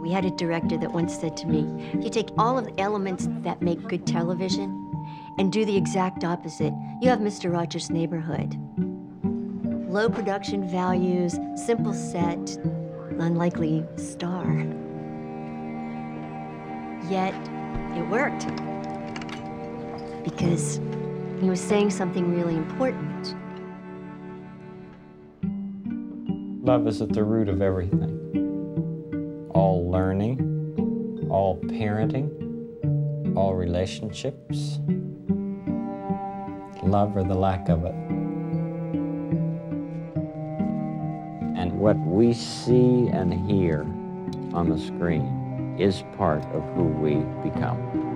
We had a director that once said to me, you take all of the elements that make good television and do the exact opposite. You have Mr. Rogers' Neighborhood. Low production values, simple set, unlikely star. Yet, it worked. Because he was saying something really important. Love is at the root of everything. All learning, all parenting, all relationships, love or the lack of it. And what we see and hear on the screen is part of who we become.